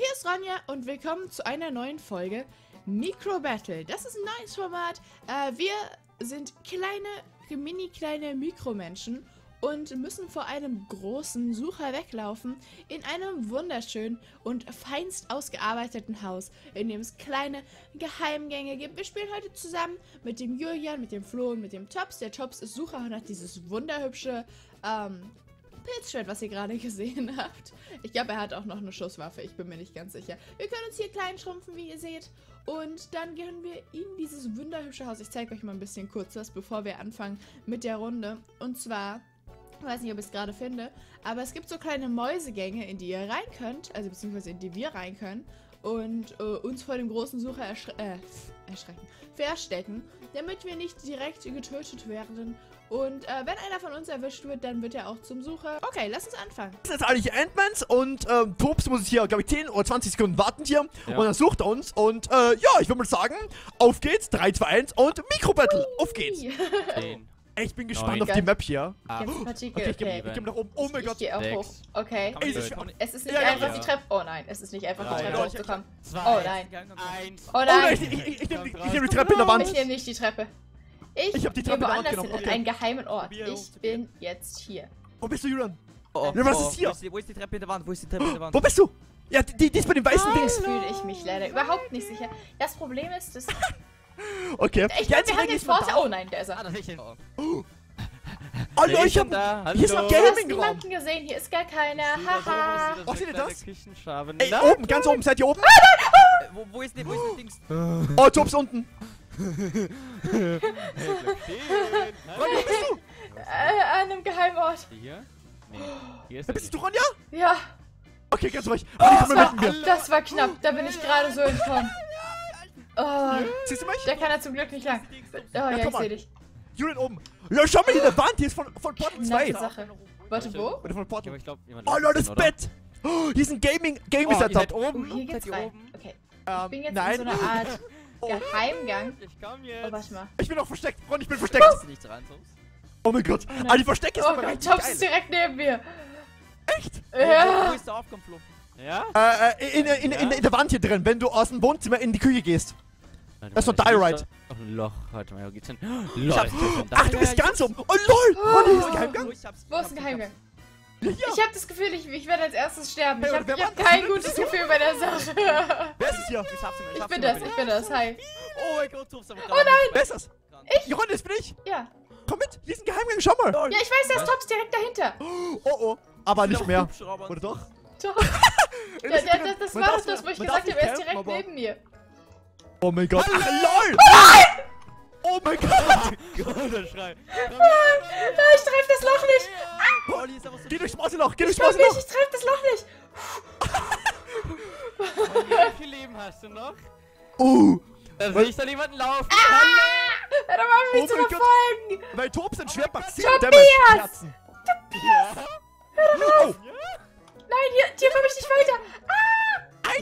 hier ist Ronja und willkommen zu einer neuen Folge Micro Battle. Das ist ein neues Format. Äh, wir sind kleine, mini kleine Mikromenschen und müssen vor einem großen Sucher weglaufen in einem wunderschönen und feinst ausgearbeiteten Haus, in dem es kleine Geheimgänge gibt. Wir spielen heute zusammen mit dem Julian, mit dem Flo und mit dem Tops. Der Tops ist Sucher und hat dieses wunderhübsche ähm, Pilzschwert, was ihr gerade gesehen habt. Ich glaube, er hat auch noch eine Schusswaffe. Ich bin mir nicht ganz sicher. Wir können uns hier klein schrumpfen, wie ihr seht. Und dann gehen wir in dieses wunderhübsche Haus. Ich zeige euch mal ein bisschen kurz was, bevor wir anfangen mit der Runde. Und zwar ich weiß nicht, ob ich es gerade finde, aber es gibt so kleine Mäusegänge, in die ihr rein könnt, also beziehungsweise in die wir rein können und äh, uns vor dem großen Sucher erschre äh, erschrecken, verstecken, damit wir nicht direkt getötet werden. Und äh, wenn einer von uns erwischt wird, dann wird er auch zum Sucher. Okay, lass uns anfangen. Das sind ist eigentlich Endmans und ähm, Tops muss hier, glaube ich, 10 oder 20 Sekunden warten hier. Ja. Und dann sucht er uns. Und äh, ja, ich würde mal sagen, auf geht's. 3, 2, 1 und Mikrobattle. Auf geht's. 10, Ey, Ich bin gespannt Neun. auf die Map hier. Partikel, Okay, ich okay. gebe geb nach oben. Oh mein ich Gott. gehe auch Sechs. hoch. Okay. Ey, Es ist nicht Ja, einfach ja. die Treppe. Oh nein, es ist nicht einfach die. Treppe hochzukommen. zwei, Oh nein. Eins. Oh Oh nein, ich, ich, ich, ich nehme die, ich nehm die Treppe in der Ich Wand. nehme nicht die Treppe. Ich, Ich hab die Treppe in der Hand woanders hin, an okay. einen geheimen Ort. Ich bin jetzt hier. Wo bist du, Julian? Oh, Ja, was oh, ist hier? Wo ist, die, wo ist die Treppe in der Wand? Wo ist die Treppe in der Wand? Wo bist du? Ja, die, die ist bei dem weißen Dings Dings. fühle ich mich leider überhaupt nicht sicher. Das Problem ist, dass Okay. ich glaube, wir haben Vorteil. darf- Oh nein, der ist Ah, er. ich ihn. Oh. Oh Leute, ich hab... da. Hier ist Hallo. Hast Gaming-Raum. niemanden gesehen, hier ist gar keiner. Haha. Oh, seht ihr das? Küchenschabe. Ey, Na? oben, ganz oben. Seid ihr oben? Äh, Wo, wo ist die, wo ist die Dings? Oh, Tops unten. Hey, Ronja, wo bist du? Äh, an einem Geheimmort. Hier? Nee. Hier ist Da er bist du. Ronja? Ja, Okay, ganz ruhig. Ronja, komm das mal war, mit mir. das war knapp. Da bin ich gerade so entkommen. Oh, Siehst du mich? der kann er zum Glück nicht lang. Oh ja, ich komm mal. sehe dich. Julian oben. Ja, schau mal hier, der Wand, die ist von, von Portal Knappe 2. Sache. Warte, wo? Oder von Portal. ich jemand Oh, Leute, das oder? Bett. Oh, hier ist ein Gaming, Gaming Oh, Setup. Oh, oben? hier geht's rein. oben? Okay. Ich Ähm, bin jetzt nein. in so einer Art Geheimgang. Ich komm jetzt. Oh, warte mal. Ich bin auch versteckt. Ron, ich bin versteckt. Du nicht rein, Tops? Oh mein Gott. nein. Ah, die Verstecke ist Oh aber Gott, richtig Tops geil. ist direkt neben mir. Echt? Ja. wo ist der Aufkommen, Flo? Ja? Äh, äh, in, in, in, in der Wand hier drin, wenn du aus dem Wohnzimmer in die Küche gehst. Das ist doch Die Right. Ach, ein Loch. Warte mal, wo geht's hin? Ich hab's- Lol. Ach, du bist ganz oben. Oh, lol. Ron, hier ist ein Geheimgang. Ich hab's, Wo ist ich ein Geheimgang? Ja. Ich habe das Gefühl, ich, ich werde als erstes sterben. Ich Hey, habe ich hab kein gutes bist du? Gefühl bei der Sache. Wer ist es hier? Ich hab's immer, Ich hab's bin das, ich bin das. Hi. Oh mein Gott, Tops, aber Oh nein! Wer ist das? Ich? Ron, das bin ich. Ja. Komm mit. Hier ist ein Geheimgang. Schau mal. Ja, ich weiß, der ist? Tops direkt dahinter. Oh, oh. Aber nicht mehr. Oder doch? Doch. Ja, das, das war doch das, wo ich gesagt habe, er ist direkt neben mir. Oh mein Gott. Ach, lol. Oh mein Gott. Gott, der Schrei. Ah, ich treffe das Loch nicht. Oh, die ist aber so Geh durchs Mauseloch. Geh durchs Mauseloch. ich treffe das Loch nicht. Wie viel Leben hast du noch? Oh. Da sehe ich da jemanden laufen. Hör doch mal auf, mich Oh zu mein Gott. verfolgen. Weil Tops ein Schwert macht 10 Tobias! Damage. Herzen. Ja. Oh. Nein, hier, hier komme ich nicht weiter.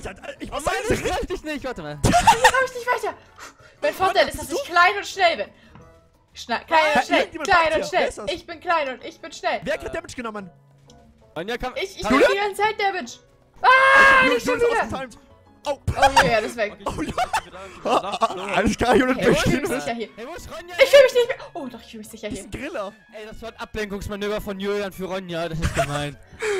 Alter, ich Oh muss Mann, sagen, ich treff dich nicht. Warte mal. Hier komme ich nicht weiter. Mein Vorteil ist, dass ich klein und schnell bin. Schna klein und schnell, klein und schnell. Das? Ich bin klein und ich bin schnell. wer hat Damage genommen? Und ja, komm. Ich, ich komm. kriege die ganze Zeit Damage. Ah, nicht schon wieder. Oh. Oh ja, das ist weg. Ah, ah, Alles klar, Julian, Hey, ich fühle mich sicher hier. Hey? Ich fühle mich nicht mehr. Oh, doch, ich fühle mich sicher Das hier. ist ein Griller. Ey, das war ein Ablenkungsmanöver von Julian für Ronja. Das ist gemein.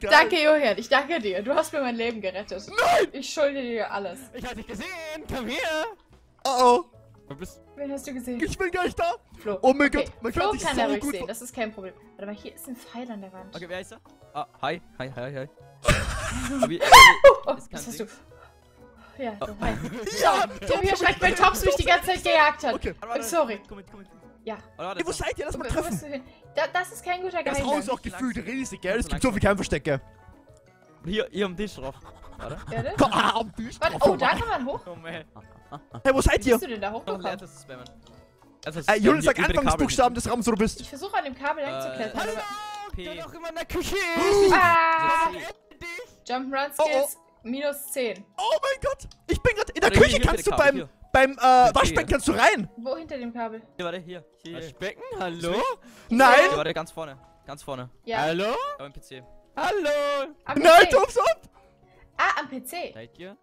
Danke, Johann. Ich danke dir. Du hast mir mein Leben gerettet. Nein! Ich schulde dir alles. Ich hab dich gesehen. Komm her. Oh, Wo bist Wen hast du gesehen? oh, ich bin gar nicht da. Flo. Oh mein okay. Gott, man Flo kann kann so er ruhig gut... sehen. Das ist kein Problem. Warte mal, hier ist ein Pfeil an der Wand. Okay, wer ist er? Ah, hi. Hi, hi, hi. Wie, Oh, Ist kein was hast du? Ja, du, hi. Ja, Der mir erschreckt, weil Tops mich die ganze Zeit gejagt hat. Okay. I'm sorry. Komm mit, komm mit. Ja. Oh, warte, Ey, wo ist seid ihr? Lass mal treffen. Da, das ist kein guter Das Haus ist auch gefühlt riesig, gell? Es gibt so viele Geheimverstecke. Hier, hier am Tisch drauf. Warte. Warte, Komm, ah, am Tisch Warte, drauf. oh, da kann man hoch. Komm her. Hey, wo seid Wie ihr? bist du denn da hochgekommen? Also, Äh, Julian, sag Anfangsbuchstaben des Raums, wo du bist. Ich versuche an dem Kabel lang zu Äh, klettern. hallo. Der doch immer in der Küche ist. Ah! Jump'n'Run Oh, Skills minus 10. Oh mein Gott. Ich bin gerade in der Küche. Kannst du beim. Beim äh. Waschbecken kannst du rein? Wo hinter dem Kabel? Hier, warte, hier. hier. Becken, hallo? Nein. Hier, warte, ganz vorne. Ganz vorne. Ja. Hallo? Beim PC. Hallo? Am Nein, PC. Tops ab. Ah, am PC. Seid ihr?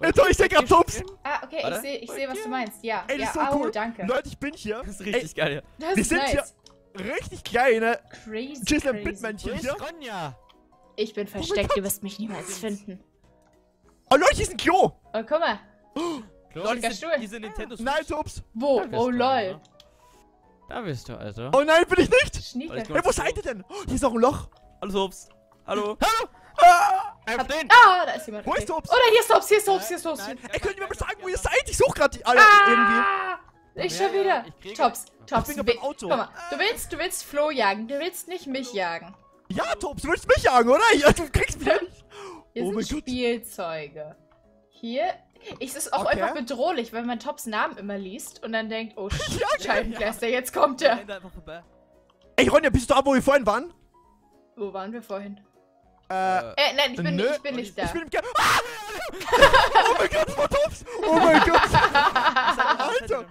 Ey, doch, ich seh grad Tops. Ah, okay, ich sehe, ich sehe, was du meinst. Ja, Ey, das ja, ist so au, cool. danke. Leute, ich bin hier. Das ist richtig geil. Das Wir ist sind nice. hier richtig kleine Crazy, Chisel crazy. Bitmännchen hier. Ronja? Ich bin versteckt, du wirst mich niemals finden. Oh, Leute, hier ist ein Klo. Oh, guck mal. Schicker diese, Stuhl. diese Nintendo Switch. Nein, Tops. Wo? Oh, lol. Alter. Da bist du also. Oh nein, bin ich nicht. Schnieke. Alles gut. Ey, wo seid ihr denn? Oh, hier ist auch ein Loch. Hallo Tops. Hallo. Ah, Hab den. Ah, da ist jemand. Wo Okay. ist Tops? Oder hier ist Tops, hier ist Tops, hier ist Tops. Nein, Ey, könnt ihr mir mal sagen, wo ihr seid? Ich suche gerade die alle irgendwie. Ah, ich Ja, schon ja, wieder. ich Tops, Tops. bin du grad beim Auto. Guck mal, du willst, du willst Flo jagen, du willst nicht mich jagen. Ja, Tops, du willst mich jagen, oder? Ja, du kriegst mich nicht. Hier Oh mein sind Gott. Spielzeuge. Hier. Es ist auch Okay. einfach bedrohlich, wenn man Tops Namen immer liest und dann denkt, oh Scheibenkleister, jetzt kommt er. Ey, Ronja, bist du da, wo wir vorhin waren? Wo waren wir vorhin? Äh, Äh, nein, ich bin, Nö, ich bin nicht da. ich bin im Ke ah! Oh mein Gott, das war Tops. Oh mein Gott. Alter.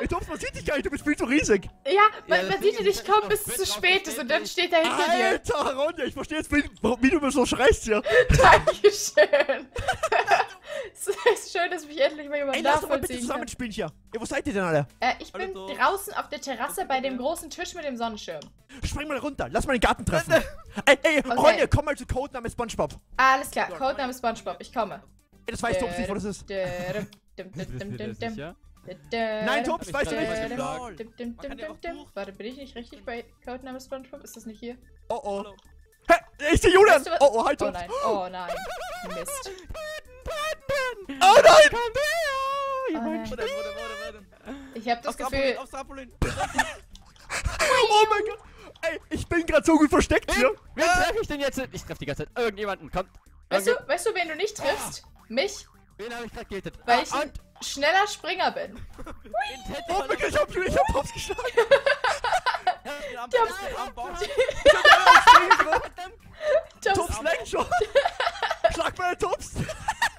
Ey, Tops, man sieht dich gar nicht, du bist viel zu riesig. Ja, man, Ja, man sieht ist, nicht ich kommen, bis es zu spät ist und dann steht er hinter dir. Alter, Ronja, ich verstehe jetzt, wie, wie du mir so schreist hier. Dankeschön. es ist schön, dass mich endlich mal jemand Ey, lass doch mal bitte nachvollziehen zusammen kann. spielen hier. Ey, wo seid ihr denn alle? Äh, ich Hallo, bin Tops. draußen auf der Terrasse bei dem großen Tisch mit dem Sonnenschirm. Spring mal runter, lass mal den Garten treffen. ey, ey, Ronja, komm mal zu Codename Spongebob. Alles klar, Codename Spongebob, ich komme. Ey, das weiß Tops nicht, wo das ist. Nein, Tops, weißt du nicht. Warte, bin ich nicht richtig bei Codename Spongebob? Ist das nicht hier? Oh, oh. Hä, ich sehe Julian. Weißt du Oh, oh, halt Oh Tops. nein, oh nein. Mist. Oh nein. Oh denn, wo denn, wo denn, wo denn? Ich habe das Trampolin, Gefühl, aufs Trampolin. Oh mein Gott. Ey, ich bin gerade so gut versteckt hier. Wen treffe ich denn jetzt? Ich treffe die ganze Zeit irgendjemanden. Kommt. weißt du, weißt du, wen du nicht triffst? Mich, Wen habe ich gerade gehittet? weil ich Ah, ein schneller Springer bin. Oh mein Gott, ich hab, ich hab Tops geschlagen. am Tops. lenkt schon. Schlag mal Tops.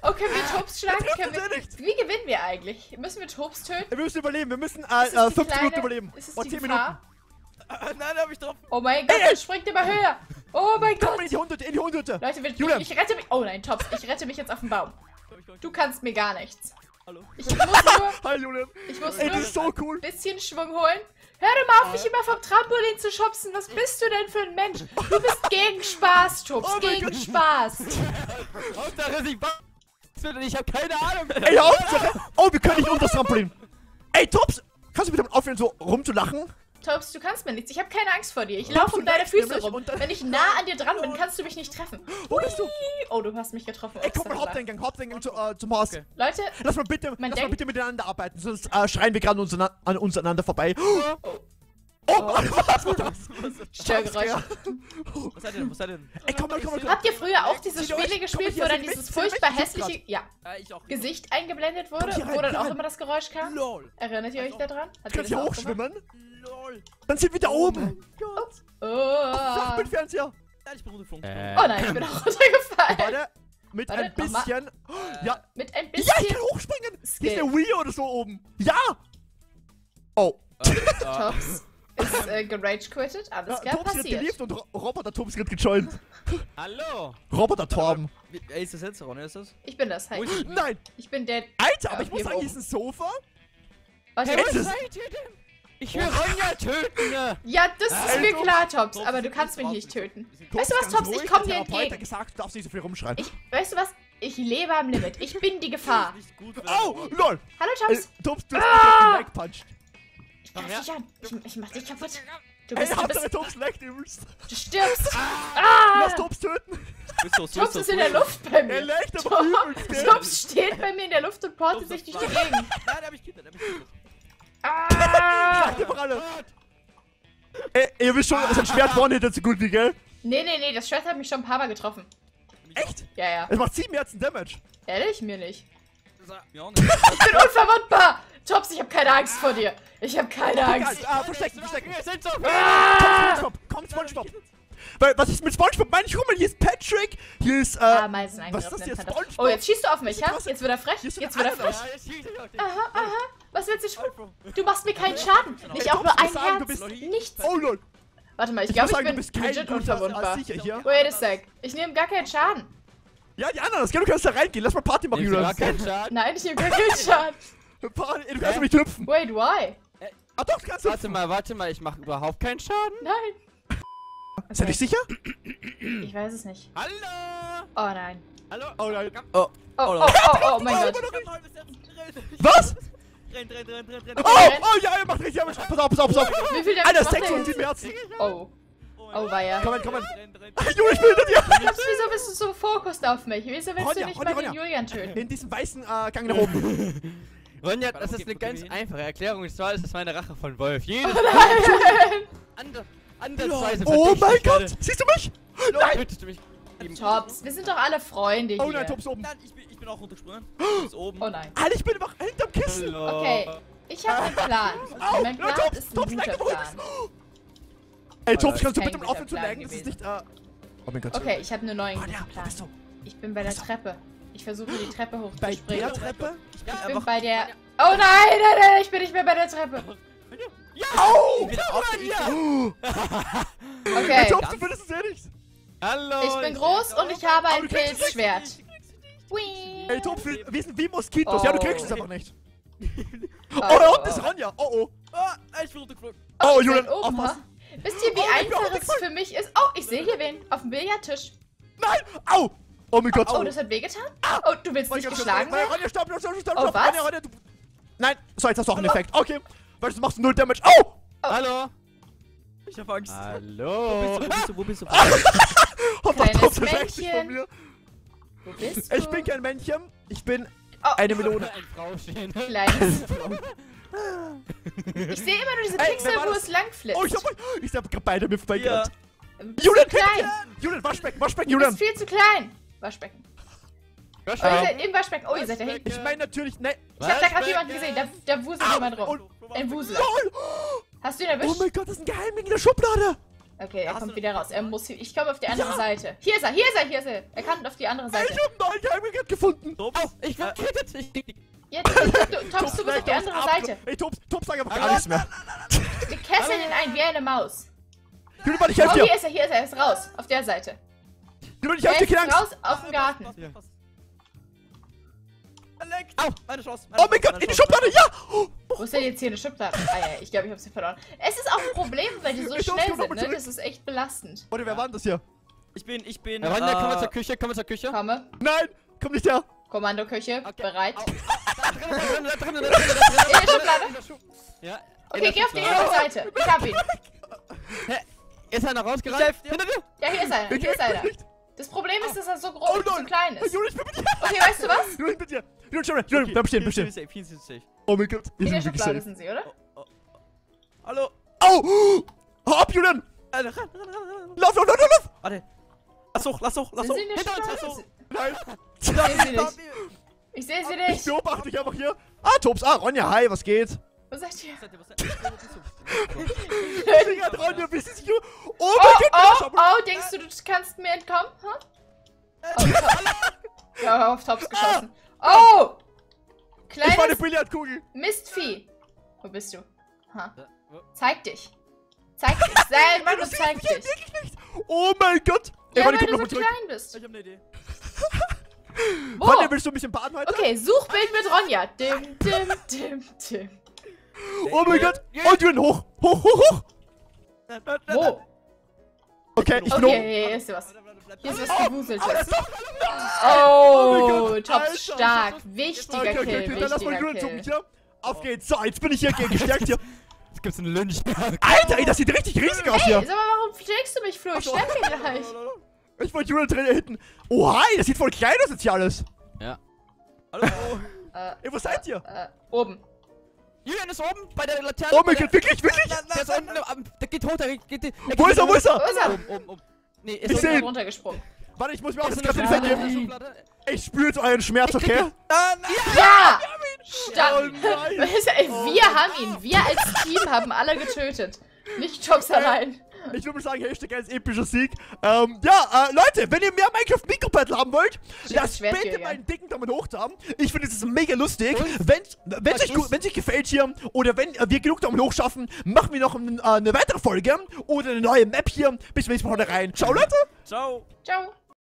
Oh, können wir Tops schlagen? wir, nicht. wie gewinnen wir eigentlich? Müssen wir Tops töten? Wir müssen überleben. Wir müssen äh, äh, die 15 kleine- Minuten überleben. Ist es Oh, die 10 Gefahr? Minuten. Nein, hab ich drauf. Oh mein Gott, Ey, dann springt immer höher. Oh mein Komm Gott. in die Hunderte, in die Hunderte. Leute, wir, Julian. ich rette mich. Oh nein, Tops, ich rette mich jetzt auf den Baum. Du kannst mir gar nichts. Hallo. Ich muss nur, Hi, Julian. ich muss Ey, nur ist so cool. ein bisschen Schwung holen. Hör doch mal auf, mich immer vom Trampolin zu schubsen. Was bist du denn für ein Mensch? Du bist gegen Spaß, Tops. Oh gegen. Spaß. Hauptsache, ich ba- und ich habe keine Ahnung. Ey. Oh, wir können nicht unter das Trampolin. Ey, Tops. Kannst du bitte aufhören, so rumzulachen? Tops, du kannst mir nichts. Ich habe keine Angst vor dir. Ich laufe um deine Füße rum. Wenn ich nah an dir dran bin, kannst du mich nicht treffen. Wo bist du? Oh, du hast mich getroffen. Ey, guck mal. Haupteingang, Haupteingang zu, äh, zum Haus. Okay. Leute, Lass mal bitte, lass mal bitte miteinander arbeiten, sonst äh, schreien wir gerade uns an uns aneinander vorbei. Oh. Oh, Mann, was war das? Störgeräusche. Was seid ihr denn? Was seid ihr denn? Ey, komm mal, komm mal, komm mal. Habt ihr früher auch diese. Spiele gespielt, wo dann dieses furchtbar hässliche ja. Gesicht eingeblendet wurde, wo dann auch immer das Geräusch kam? LOL. Erinnert ihr euch Also, daran? Habt ihr hochschwimmen? LOL. Dann sind wir da oben. Oh. Flachbildfernseher. Ja, ich bin runtergeflogen. Äh. oh nein, ich bin auch runtergefallen. Warte, mit Warte, ein bisschen. Ja, Mit ein ja, ich bisschen kann hochspringen. Hier ist der Wii oder so oben. Ja. Oh. Tops ist äh, gerage-quittet. Alles Ja, klar, wird passiert. geliebt und Ro Roboter Tops wird gejoint. Hallo. Roboter Torben. Ey, ist das jetzt? Ronny, ist das? Ich bin das. Hi. ist Nein, Ich bin der. Alter, aber Ja, ich muss sagen, hier ist ein Sofa. Warte, Hey, was- das- seid ihr denn? Ich will Ronja töten. ne? ja, das ist Also, mir klar, Tops, aber du kannst mich nicht töten. Weißt du was, Tops? Ich komm dir entgegen. gesagt, du darfst nicht so viel rumschreien. Ich, weißt du was? Ich lebe am Limit. Ich bin die Gefahr. Oh, lol. Hallo, Tops. Tops, du hast mich auf den Leg puncht. Ich greif her. dich an. Ich, ich mach dich kaputt. Du Ey, bist, du Hauptsache bist, Tops leckt übelst. du stirbst. Ah! Lass Tops töten. Bist du, Tops ist in der Luft bei Er mir. leckt aber übelst? Tops steht bei mir in der Luft und portet sich durch die Gegend. Nein, der hab ich gekillt, der hab ich gekillt. Ah! Schlag die Pralle. Ey, ihr wisst schon, sein Schwert vorne hinter so gut wie, gell? Nee, nee, nee, das Schwert hat mich schon ein paar Mal getroffen. Echt? Ja, ja. Es macht 7 Herzen Damage. Ehrlich? Mir nicht. Auch nicht. Ich bin unverwundbar! Tops, ich habe keine Angst vor dir. Ich habe keine Angst. Ah, verstecken, verstecken. Wir sind so Komm, Spongebob, komm, Spongebob. Weil, was ist mit Spongebob? Meine ich, guck mal, hier ist Patrick, hier ist, äh, Ah, Meisen was ist das hier. SpongeBob? Oh, jetzt schießt du auf mich, ja? Jetzt wird er frech. Jetzt wird er frech. Aha, aha. Was willst du schon? Du machst mir keinen Schaden. Nicht auch nur ein Herz. bist- Nichts. Oh, lol. Warte mal, ich Ich glaube, muss ich sagen, du bin bist kein legit unverwundbar. sicher hier. Wait a sec. Ich nehme gar keinen Schaden. Ja, die anderen, gell, du kannst da reingehen. Lass mal Party machen, Schaden? Nein, ich nehme gar keinen Schaden. Du kannst Hä? nicht hüpfen. Wait, why? Ah doch, du kannst Warte hüpfen. mal, warte mal, ich mache überhaupt keinen Schaden. Nein. Seid ihr sicher? Ich weiß es nicht. Hallo! Oh nein. Hallo? Oh nein. Oh, Oh, oh, oh, oh mein Oh, Gott. Was? Renn, renn, renn, renn, renn. Oh, oh ja, er macht richtig. ja, Pass auf, pass auf, pass auf. Wie viel Alter, Damage macht 6 er und 7 jetzt? Herzen. Oh. Oh, weia. Komm, komm, komm. Julian, ich bin hinter dir. Wieso bist du so fokussiert auf mich? Wieso willst du nicht mal den. Julian töten? In diesem weißen äh, Gang nach oben. Ronja, das ist eine ganz einfache Erklärung. Und zwar ist es meine Rache von Wolf. Jedes Nein. andere, andersweise Oh mein Gott. werde, Siehst du mich? tötest du mich. Tops, wir sind doch alle Freunde Oh hier. nein, Tops oben. Nein, ich bin, ich bin auch runtergesprungen. Du bist oben. Oh nein. Alter, ich bin einfach hinterm Kissen. Okay, ich habe einen Plan. Au, mein ja, Plan Tops, ist ein Tops, guter Plan. Ey, Tops, kannst du bitte guter aufhören zu laggen? Das ist nicht, äh... Oh mein Gott. Okay, ich habe einen neuen guten wo Plan. bist du? Ich bin bei der Treppe. Ich versuche die Treppe Bei hochzuspringen. der Treppe? Ich bin Ich bin bei der... Oh nein, nein, nein, ich bin nicht mehr bei der Treppe. Au! Ich bin auf der Ja. Ey, Okay, Tops, du findest es eh nicht. Hallo! ich bin groß und ich habe ein. Pilzschwert. Ey, Tops, wir, sind wie Moskitos. Ja, du Oh. kriegst es einfach nicht. Oh, Oh, da unten ist Ronja. Oh, oh. Ah, ich bin runtergeflogen. Oh, Ich Julian, aufpassen. Wisst ihr, wie Oh, ich einfach es für mich ist? Oh, ich sehe hier wen. Auf dem Billardtisch. Nein! Au! Oh mein Gott. Oh, das hat wehgetan? Oh, du willst nicht geschlagen Nein, werden? Ronja, stopp, stopp, stopp, stopp, Oh, stopp. was? Ronja, Ronja, du... Nein, so, jetzt hast du auch einen Effekt. Okay. Weißt du, machst du null Damage. Au! Hallo! Ich hab Angst. Hallo! Wo bist du? Wo bist du? Oh, Kleines Tops ist rechts Männchen. von mir. Wo bist du? Ich bin kein Männchen. Ich bin Oh, eine Melone. Ein Frauchen. kleines. Ich sehe immer nur diese Ey, Pixel, wo es lang flitzt. Oh, ich hab, ich hab grad beide mit Ja. Bist Julian, zu klein. Julian, Waschbecken, Waschbecken, Du Julian. bist viel zu klein. Waschbecken. Was Oh, ihr seid im Waschbecken. Oh, ihr seid da hinten. Ich meine natürlich, ne. Ich hab da gerade jemanden gesehen. Da, da wuselt jemand rum. Ein Wusel. LOL! Hast du ihn Oh erwischt? mein Gott, das ist ein Geheimding in der Schublade. Okay, er kommt wieder raus. Er muss hier. Ich komme auf die andere Ja. Seite. Hier ist er, hier ist er, hier ist er. Er kann auf die andere Seite. ich hab einen neuen Geheimding gefunden. Oh, ich bin gerettet! Ich, Jetzt, du, Tops, du bist auf die andere Seite. Ey, Tops, Tops, sag einfach gar nichts mehr. Wir kesseln ihn ein wie eine Maus. Warte, ich Oh, helf hier dir. ist er, hier ist er. Er ist raus. Auf der Seite. Julian, ich Er helf dir, keine Angst. raus auf dem Garten. Er leckt. Au. Meine Chance. meine Oh mein Gott, in die. Schublade, ja. Oh, Wo ist denn jetzt hier eine Schublade? Ah ja, ich glaube, ich habe sie verloren. Es ist auch ein Problem, weil die so Ich schnell komm sind, ne? Das ist echt belastend. Warte, wer war denn das hier? Ich bin, ich bin. Ja, Ronja, komm mal äh, zur Küche, komm mal zur Küche. Komme. Nein, komm nicht her. Kommandoküche, Okay. bereit. Au. Da drin, da drin, da drin, da drin, da drin, In der Schublade. in der Schu- Ja. Okay, geh auf die andere Seite. Ich hab ihn. Hä? Ist einer rausgerannt? Hinter dir! Ja, hier ist einer. Hier ist einer. Das Problem ist, dass er so Oh groß und so klein ist. Julian, ich bin mit dir. Okay, weißt du was? Julian, mit dir. Julian, Julian, Julian, bleib stehen, bleib stehen. hier ist safe. Oh mein Gott, wir sind wirklich Schublade safe. sind sie, oder? Hallo. Au! Hau ab, Julian! Äh, Renn, renn, renn, renn. Lauf, lauf, lauf, lauf, lauf! Warte. Lass hoch, lass hoch, lass Sind hoch. sie in der Hinter uns, lass hoch. Nein, Ich sehe sie nicht. Ich sehe sie ich nicht. beobachte dich einfach hier. Ah, Tops, ah, Ronja, hi, was geht? Wo seid ihr? Was seid ihr, was seid ihr? Wo bist du? Digga, Ronja, wie sich hier... Oh Oh, mein Gott, oh, oh, denkst du, du kannst mir entkommen? Huh? Oh, ja, auf Tops geschossen. Oh! Ich war eine Kleines Billardkugel. Mistvieh. Wo bist du? Ha. Äh, Zeig dich. Zeig dich. Mal, du zeig dich. wirklich nicht. Oh mein Gott. Ja, Ey, weil warte, du so klein bist. Ich hab eine Idee. Wo? Ronja, willst du mich im Baden heute? Okay, Suchbild mit Ronja. Dim, dim, dim, dim. Oh mein Gott. Julian, hoch, hoch, hoch, hoch. Wo? Okay, ich bin Okay, hier ist was. Hier ist was Oh, gewuseltes. doch. Oh, Gott, top stark. Wichtiger Kill, okay, dann lass mal wichtiger Kill. hier. Auf geht's. So, jetzt bin ich hier ge- gestärkt hier. Jetzt gibt's einen Lynch. Alter, ey, das sieht richtig riesig aus Hey, hier. sag mal, warum schlägst du mich, Flo? Ich sterbe hier gleich. Ich wollte Julian Trainer hinten. Oh, hi, das sieht voll klein aus jetzt hier alles. Ja. Hallo. Äh, Ey, wo seid ihr? äh, oben. Julian ist oben bei der Laterne. Oh mein Gott, wirklich, wirklich? Der ist unten, am- der geht hoch, der geht... Der Wo ist er, wo ist er? Wo ist er? Oben, oben, oben. Nee, ist Ich ihn. runtergesprungen. Warte, ich muss mir auch das in der Kraft Schublade, geben. in der Schublade. Ich spüre jetzt euren Schmerz, okay? Ah, nein. Ja! Oh Stark. nein. Wir haben ihn. Wir als Team haben alle getötet. Nicht Tops allein. Ich würde mal sagen, Hashtag als epischer Sieg. Ähm, ja, äh, Leute, wenn ihr mehr Minecraft Mikro Battle haben wollt, lasst bitte hier, mal ja. einen dicken Daumen hoch da. Ich finde, es ist mega lustig. Wenn es euch, wenn's euch gefällt hier oder wenn äh, wir genug Daumen hoch schaffen, machen wir noch ein, äh, eine weitere Folge oder eine neue Map hier. Bis zum nächsten Mal rein. Ciao, Leute! Ciao. Ciao.